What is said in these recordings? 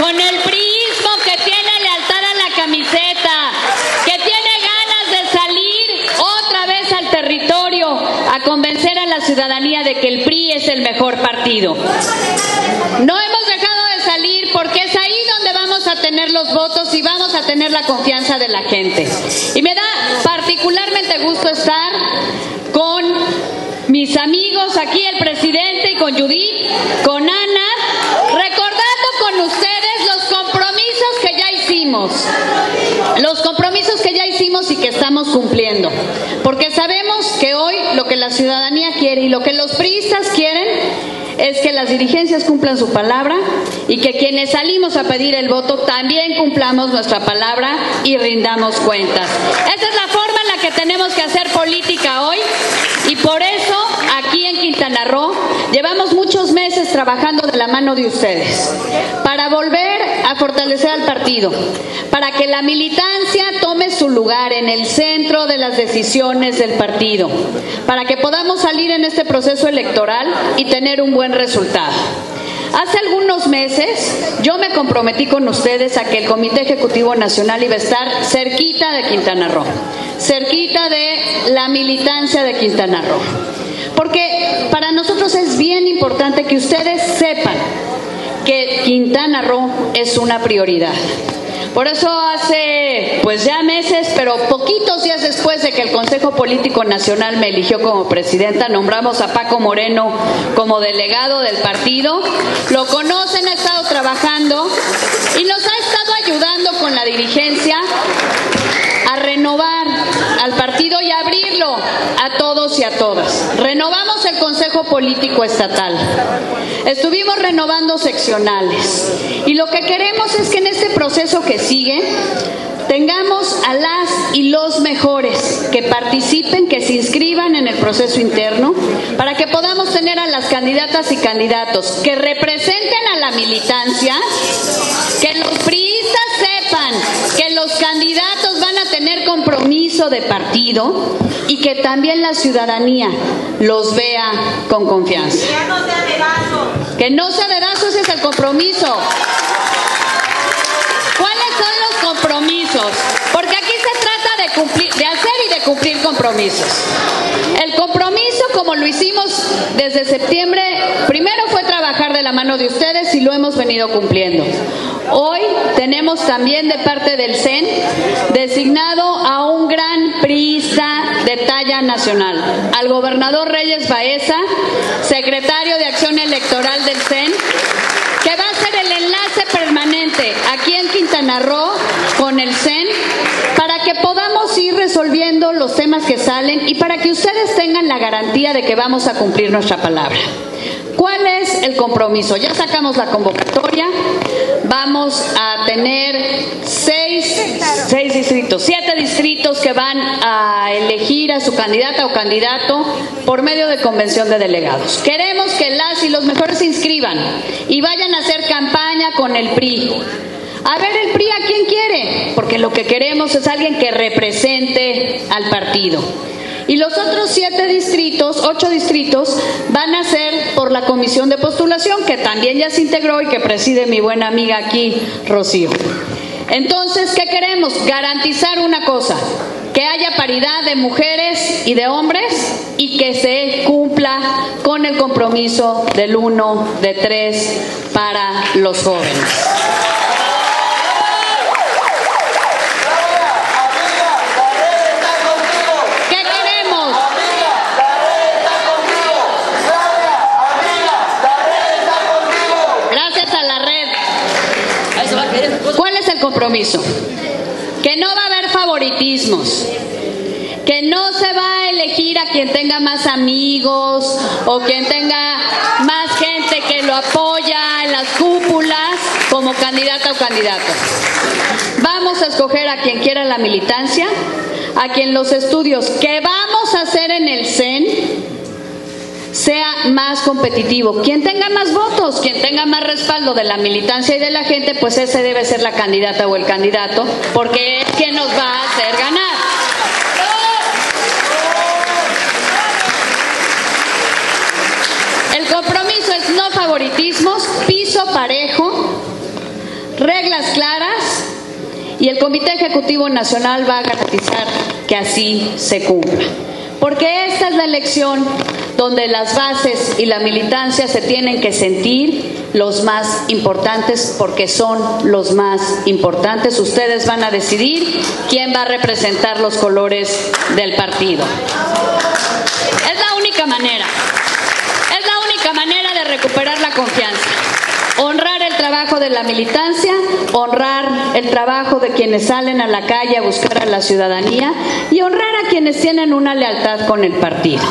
con el priismo que tiene lealtad a la camiseta, que tiene ganas de salir otra vez al territorio a convencer a la ciudadanía de que el PRI es el mejor partido. No hemos dejado de salir porque es ahí donde vamos a tener los votos y vamos a tener la confianza de la gente. Y me da particularmente gusto estar con mis amigos aquí, el presidente y con Judith, con Ana, recordando con ustedes los compromisos que ya los compromisos que ya hicimos y que estamos cumpliendo, porque sabemos que hoy lo que la ciudadanía quiere y lo que los priistas quieren es que las dirigencias cumplan su palabra y que quienes salimos a pedir el voto también cumplamos nuestra palabra y rindamos cuentas. Esa es la forma en la que tenemos que hacer política hoy y por eso Quintana Roo llevamos muchos meses trabajando de la mano de ustedes para volver a fortalecer al partido, para que la militancia tome su lugar en el centro de las decisiones del partido, para que podamos salir en este proceso electoral y tener un buen resultado. Hace algunos meses yo me comprometí con ustedes a que el Comité Ejecutivo Nacional iba a estar cerquita de Quintana Roo, cerquita de la militancia de Quintana Roo. Porque para nosotros es bien importante que ustedes sepan que Quintana Roo es una prioridad. Por eso hace pues ya meses, pero poquitos días después de que el Consejo Político Nacional me eligió como presidenta, nombramos a Paco Moreno como delegado del partido. Lo conocen, ha estado trabajando y nos ha estado ayudando con la dirigencia a renovar al partido y abrirlo a todos y a todas. Renovamos el Consejo Político Estatal. Estuvimos renovando seccionales. Y lo que queremos es que en este proceso que sigue tengamos a las y los mejores que participen, que se inscriban en el proceso interno, para que podamos tener a las candidatas y candidatos que representen a la militancia, que los los candidatos van a tener compromiso de partido y que también la ciudadanía los vea con confianza. Que no sea dedazo. Que no sea dedazo, ese es el compromiso. ¿Cuáles son los compromisos? Porque aquí se trata de cumplir, de cumplir compromisos. El compromiso, como lo hicimos desde septiembre, primero fue trabajar de la mano de ustedes y lo hemos venido cumpliendo. Hoy tenemos también de parte del CEN designado a un gran priista de talla nacional, al gobernador Reyes Baeza, secretario de Acción Electoral del CEN, que va a ser el enlace permanente aquí en Quintana Roo con el CEN para que podamos ir resolviendo los temas que salen y para que ustedes tengan la garantía de que vamos a cumplir nuestra palabra. ¿Cuál es el compromiso? Ya sacamos la convocatoria, vamos a tener seis, seis distritos, siete distritos que van a elegir a su candidata o candidato por medio de convención de delegados. Queremos que las y los mejores se inscriban y vayan a hacer campaña con el PRI. A ver el PRI a quién quiere, porque lo que queremos es alguien que represente al partido. Y los otros siete distritos, ocho distritos, van a ser por la comisión de postulación, que también ya se integró y que preside mi buena amiga aquí, Rocío. Entonces, ¿qué queremos? Garantizar una cosa, que haya paridad de mujeres y de hombres y que se cumpla con el compromiso del uno, de tres para los jóvenes. ¿Qué queremos? Gracias a la red. ¿Cuál es el compromiso? Que no va a haber favoritismos. Que no se va a elegir a quien tenga más amigos o quien tenga más gente que lo apoya en las cúpulas como candidata o candidato. Vamos a escoger a quien quiera la militancia, a quien los estudios que vamos a hacer en el CEN sea más competitivo. Quien tenga más votos, quien tenga más respaldo de la militancia y de la gente, pues ese debe ser la candidata o el candidato, porque es quien nos va a hacer ganar. El compromiso es no favoritismos, piso parejo, reglas claras y el Comité Ejecutivo Nacional va a garantizar que así se cumpla. Porque esta es la elección donde las bases y la militancia se tienen que sentir los más importantes porque son los más importantes. Ustedes van a decidir quién va a representar los colores del partido. Es la única manera. Es la única manera de recuperar la confianza. Honrar el trabajo de la militancia, honrar el trabajo de quienes salen a la calle a buscar a la ciudadanía y honrar a quienes tienen una lealtad con el partido.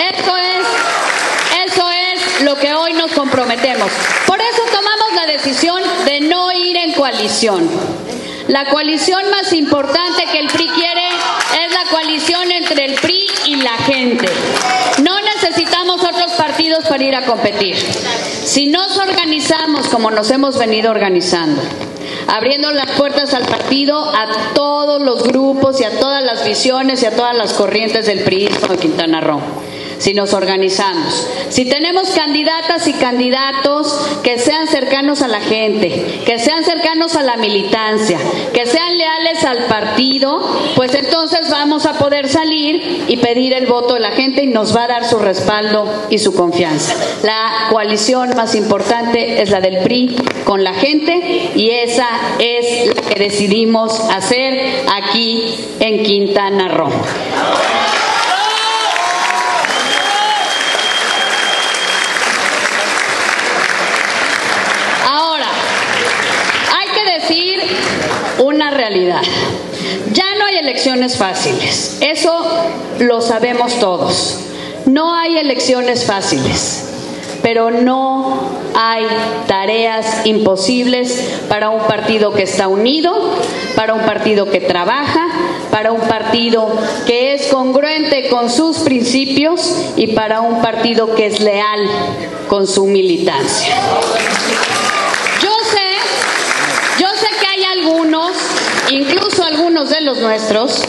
Eso es, eso es lo que hoy nos comprometemos. Por eso tomamos la decisión de no ir en coalición. La coalición más importante que el PRI quiere es la coalición entre el PRI y la gente. No necesitamos otros partidos para ir a competir. Si nos organizamos como nos hemos venido organizando, abriendo las puertas al partido a todos los grupos y a todas las visiones y a todas las corrientes del PRI de Quintana Roo si nos organizamos, si tenemos candidatas y candidatos que sean cercanos a la gente, que sean cercanos a la militancia, que sean leales al partido, pues entonces vamos a poder salir y pedir el voto de la gente y nos va a dar su respaldo y su confianza. La coalición más importante es la del PRI con la gente y esa es la que decidimos hacer aquí en Quintana Roo. Ya no hay elecciones fáciles, eso lo sabemos todos. No hay elecciones fáciles, pero no hay tareas imposibles para un partido que está unido, para un partido que trabaja, para un partido que es congruente con sus principios y para un partido que es leal con su militancia. algunos, incluso algunos de los nuestros,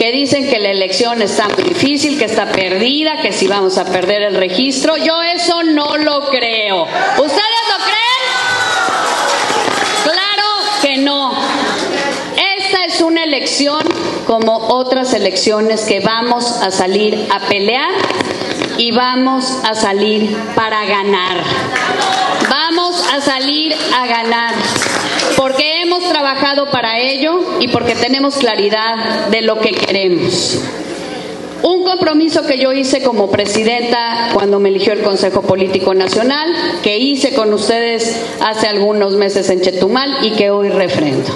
que dicen que la elección está muy difícil, que está perdida, que si vamos a perder el registro. Yo eso no lo creo. ¿Ustedes lo creen? Claro que no. Esta es una elección como otras elecciones que vamos a salir a pelear y vamos a salir para ganar. Vamos a salir a ganar hemos trabajado para ello y porque tenemos claridad de lo que queremos. Un compromiso que yo hice como presidenta cuando me eligió el Consejo Político Nacional, que hice con ustedes hace algunos meses en Chetumal y que hoy refrendo.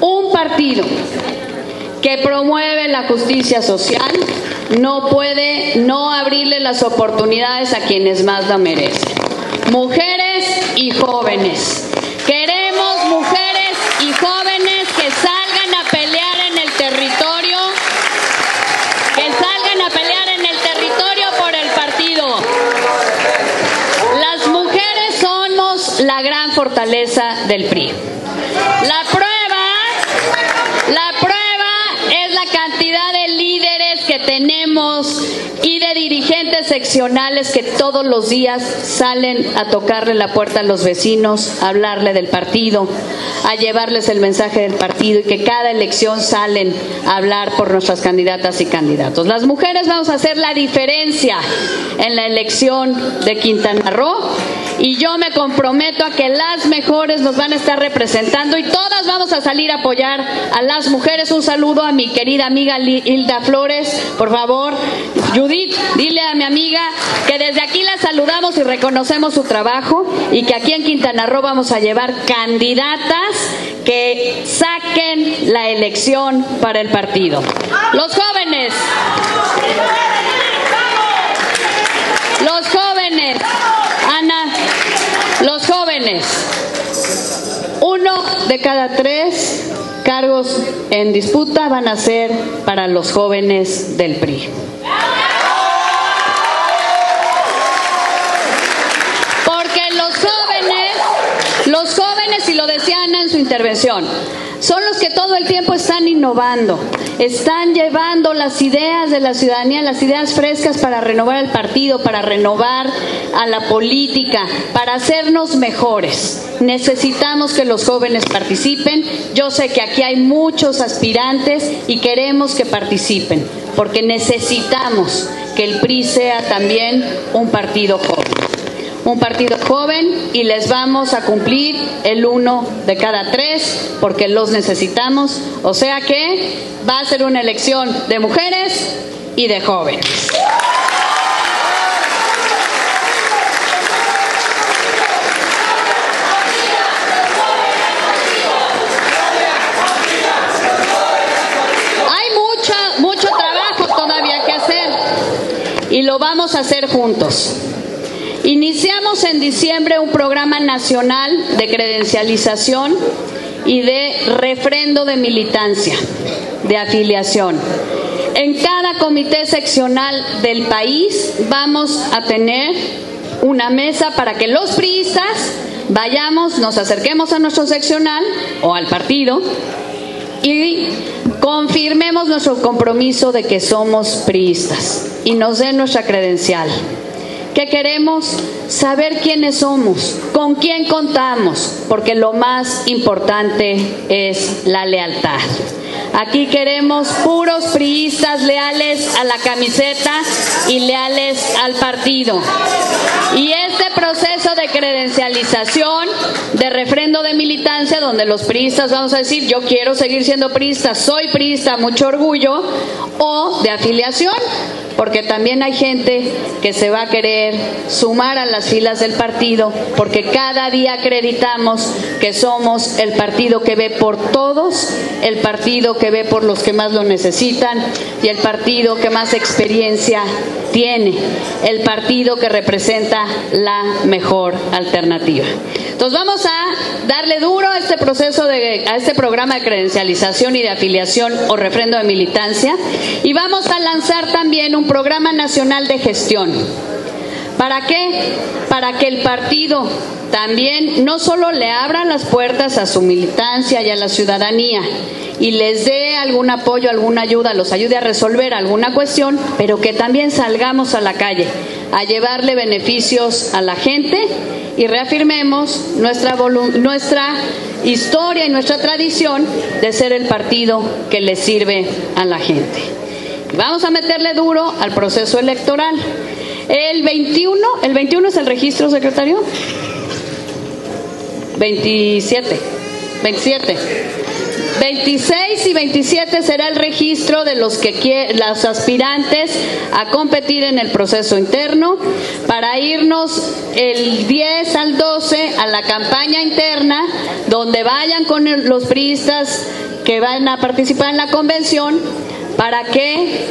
Un partido que promueve la justicia social no puede no abrirle las oportunidades a quienes más la merecen. Mujeres y jóvenes Queremos mujeres y jóvenes que salgan a pelear en el territorio, que salgan a pelear en el territorio por el partido. Las mujeres somos la gran fortaleza del PRI. La prueba, la prueba es la cantidad de líderes que tenemos y de dirigentes seccionales que todos los días salen a tocarle la puerta a los vecinos, a hablarle del partido, a llevarles el mensaje del partido y que cada elección salen a hablar por nuestras candidatas y candidatos. Las mujeres vamos a hacer la diferencia en la elección de Quintana Roo y yo me comprometo a que las mejores nos van a estar representando y todas vamos a salir a apoyar a las mujeres. Un saludo a mi querida amiga Hilda Flores, por favor. Judith, dile a mi amiga que desde aquí la saludamos y reconocemos su trabajo y que aquí en Quintana Roo vamos a llevar candidatas que saquen la elección para el partido. Los jóvenes. Los jóvenes. Los jóvenes. Uno de cada tres cargos en disputa van a ser para los jóvenes del PRI. Porque los jóvenes, los jóvenes, y lo decía Ana en su intervención, son los que todo el tiempo están innovando, están llevando las ideas de la ciudadanía, las ideas frescas para renovar el partido, para renovar a la política, para hacernos mejores. Necesitamos que los jóvenes participen. Yo sé que aquí hay muchos aspirantes y queremos que participen, porque necesitamos que el PRI sea también un partido joven un partido joven y les vamos a cumplir el uno de cada tres porque los necesitamos. O sea que va a ser una elección de mujeres y de jóvenes. Y lo vamos a hacer juntos. Iniciamos en diciembre un programa nacional de credencialización y de refrendo de militancia, de afiliación. En cada comité seccional del país vamos a tener una mesa para que los priistas vayamos, nos acerquemos a nuestro seccional o al partido y confirmemos nuestro compromiso de que somos priistas y nos den nuestra credencial que queremos saber quiénes somos, con quién contamos, porque lo más importante es la lealtad. Aquí queremos puros priistas leales a la camiseta y leales al partido. Y este proceso de credencialización, de refrendo de militancia, donde los priistas vamos a decir, yo quiero seguir siendo priista, soy priista, mucho orgullo, o de afiliación, porque también hay gente que se va a querer sumar a las filas del partido, porque cada día acreditamos que somos el partido que ve por todos, el partido que ve por los que más lo necesitan y el partido que más experiencia tiene, el partido que representa la mejor alternativa. Entonces vamos a darle duro a este proceso de, a este programa de credencialización y de afiliación o refrendo de militancia y vamos a lanzar también un programa nacional de gestión. ¿Para qué? Para que el partido también no solo le abra las puertas a su militancia y a la ciudadanía y les dé algún apoyo, alguna ayuda, los ayude a resolver alguna cuestión, pero que también salgamos a la calle a llevarle beneficios a la gente y reafirmemos nuestra, nuestra historia y nuestra tradición de ser el partido que le sirve a la gente. Vamos a meterle duro al proceso electoral. El 21, ¿el 21 es el registro secretario? 27, 27. 26 y 27 será el registro de los que las aspirantes a competir en el proceso interno. Para irnos el 10 al 12 a la campaña interna donde vayan con los priistas que van a participar en la convención para que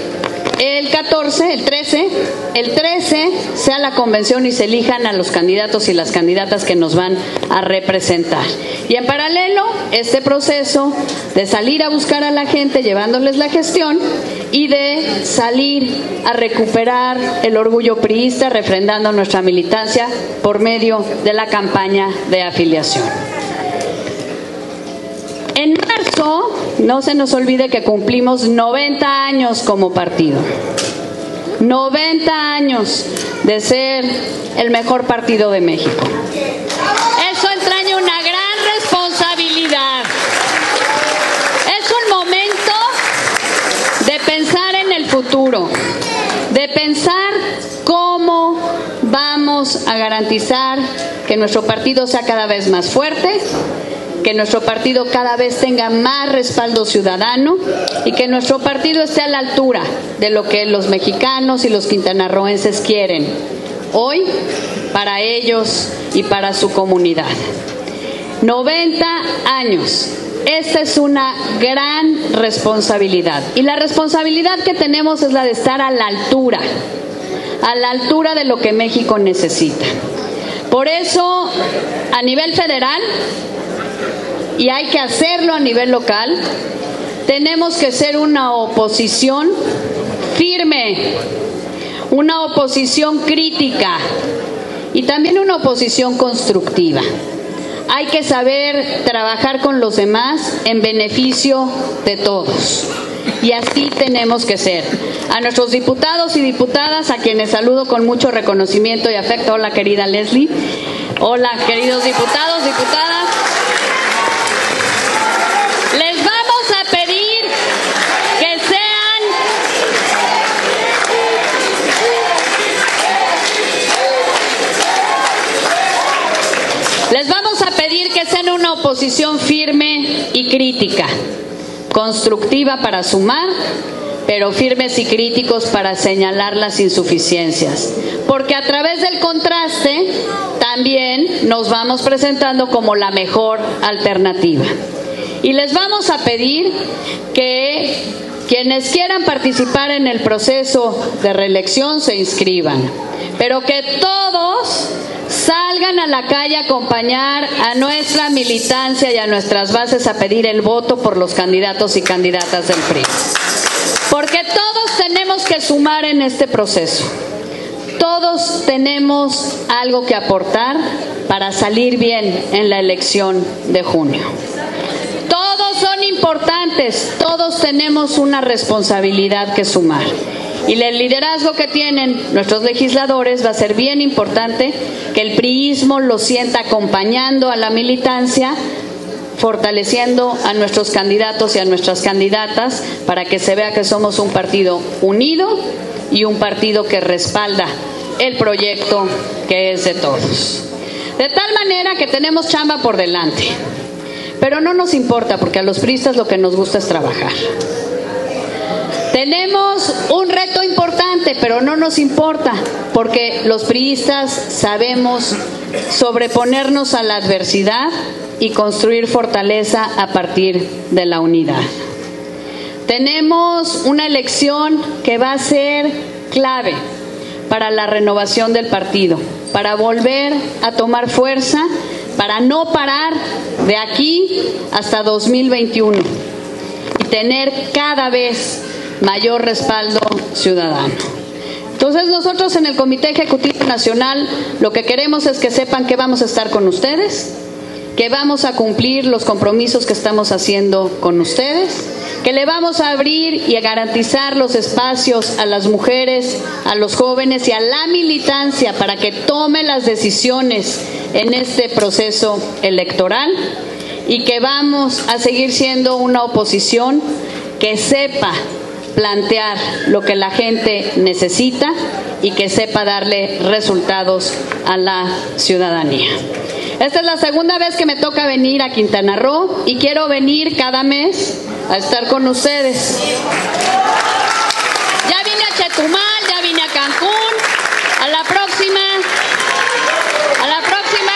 el 14, el 13, el 13 sea la convención y se elijan a los candidatos y las candidatas que nos van a representar. Y en paralelo, este proceso de salir a buscar a la gente llevándoles la gestión y de salir a recuperar el orgullo priista refrendando nuestra militancia por medio de la campaña de afiliación. En marzo, no se nos olvide que cumplimos 90 años como partido. 90 años de ser el mejor partido de México. Eso entraña una gran responsabilidad. Es un momento de pensar en el futuro, de pensar cómo vamos a garantizar que nuestro partido sea cada vez más fuerte, que nuestro partido cada vez tenga más respaldo ciudadano y que nuestro partido esté a la altura de lo que los mexicanos y los quintanarroenses quieren hoy para ellos y para su comunidad. 90 años. Esta es una gran responsabilidad. Y la responsabilidad que tenemos es la de estar a la altura, a la altura de lo que México necesita. Por eso, a nivel federal, y hay que hacerlo a nivel local, tenemos que ser una oposición firme, una oposición crítica y también una oposición constructiva. hay que saber trabajar con los demás en beneficio de todos. Y así tenemos que ser. A nuestros diputados y diputadas, a quienes saludo con mucho reconocimiento y afecto. Hola, querida Leslie. Hola, queridos diputados, diputadas. Oposición firme y crítica, constructiva para sumar, pero firmes y críticos para señalar las insuficiencias. Porque a través del contraste también nos vamos presentando como la mejor alternativa. Y les vamos a pedir que quienes quieran participar en el proceso de reelección se inscriban, pero que todos salgan a la calle a acompañar a nuestra militancia y a nuestras bases a pedir el voto por los candidatos y candidatas del PRI. Porque todos tenemos que sumar en este proceso. Todos tenemos algo que aportar para salir bien en la elección de junio. Todos son importantes, todos tenemos una responsabilidad que sumar. Y el liderazgo que tienen nuestros legisladores va a ser bien importante que el priismo lo sienta acompañando a la militancia, fortaleciendo a nuestros candidatos y a nuestras candidatas para que se vea que somos un partido unido y un partido que respalda el proyecto que es de todos. De tal manera que tenemos chamba por delante. Pero no nos importa porque a los priistas lo que nos gusta es trabajar. Tenemos un reto importante, pero no nos importa porque los priistas sabemos sobreponernos a la adversidad y construir fortaleza a partir de la unidad. Tenemos una elección que va a ser clave para la renovación del partido, para volver a tomar fuerza, para no parar de aquí hasta 2021 y tener cada vez mayor respaldo ciudadano. Entonces nosotros en el Comité Ejecutivo Nacional lo que queremos es que sepan que vamos a estar con ustedes, que vamos a cumplir los compromisos que estamos haciendo con ustedes, que le vamos a abrir y a garantizar los espacios a las mujeres, a los jóvenes y a la militancia para que tome las decisiones en este proceso electoral y que vamos a seguir siendo una oposición que sepa plantear lo que la gente necesita y que sepa darle resultados a la ciudadanía. Esta es la segunda vez que me toca venir a Quintana Roo y quiero venir cada mes a estar con ustedes. Ya vine a Chetumal, ya vine a Cancún, a la próxima, a la próxima,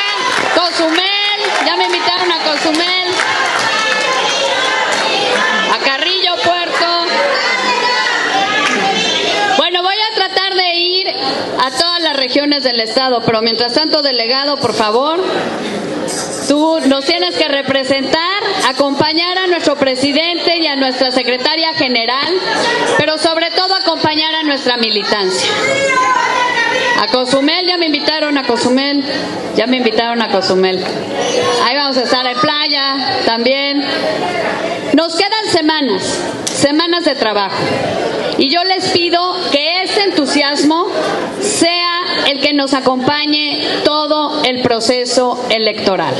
Cozumel, ya me invitaron a Cozumel, a Carrillo Puerto. Bueno, voy a tratar de ir a todas las regiones del estado, pero mientras tanto, delegado, por favor, tú nos tienes que representar, acompañar a nuestro presidente y a nuestra secretaria general, pero sobre todo acompañar a nuestra militancia. A Cozumel, ya me invitaron a Cozumel, ya me invitaron a Cozumel. Ahí vamos a estar en playa también. Nos quedan semanas, semanas de trabajo. Y yo les pido que ese entusiasmo sea el que nos acompañe todo el proceso electoral.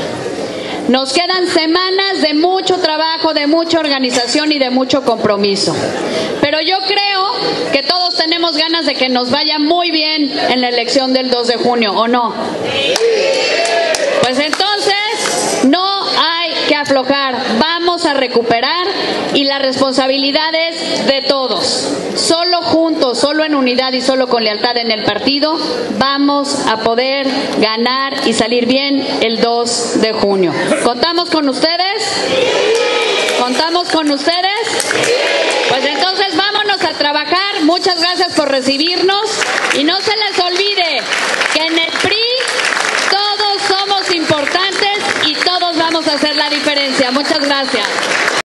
Nos quedan semanas de mucho trabajo, de mucha organización y de mucho compromiso. Pero yo creo que todos tenemos ganas de que nos vaya muy bien en la elección del 2 de junio, ¿o no? Pues entonces no hay que aflojar, a recuperar y la responsabilidad es de todos. Solo juntos, solo en unidad y solo con lealtad en el partido vamos a poder ganar y salir bien el 2 de junio. ¿Contamos con ustedes? ¿Contamos con ustedes? Pues entonces vámonos a trabajar. Muchas gracias por recibirnos y no se les olvide que en el Vamos a hacer la diferencia. Muchas gracias.